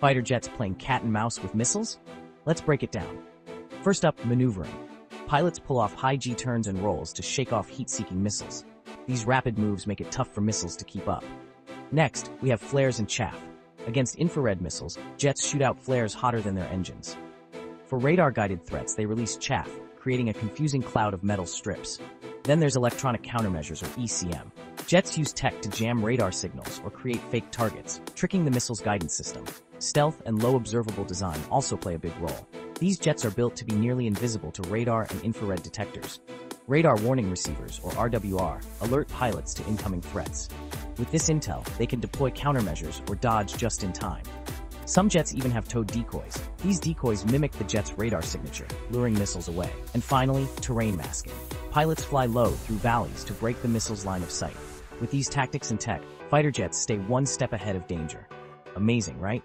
Fighter jets playing cat and mouse with missiles? Let's break it down. First up, maneuvering. Pilots pull off high G turns and rolls to shake off heat-seeking missiles. These rapid moves make it tough for missiles to keep up. Next, we have flares and chaff. Against infrared missiles, jets shoot out flares hotter than their engines. For radar-guided threats, they release chaff, creating a confusing cloud of metal strips. Then there's electronic countermeasures, or ECM. Jets use tech to jam radar signals or create fake targets, tricking the missile's guidance system. Stealth and low observable design also play a big role. These jets are built to be nearly invisible to radar and infrared detectors. Radar warning receivers, or RWR, alert pilots to incoming threats. With this intel, they can deploy countermeasures or dodge just in time. Some jets even have towed decoys. These decoys mimic the jet's radar signature, luring missiles away. And finally, terrain masking. Pilots fly low through valleys to break the missile's line of sight. With these tactics and tech, fighter jets stay one step ahead of danger. Amazing, right?